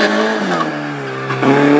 Mm-hmm.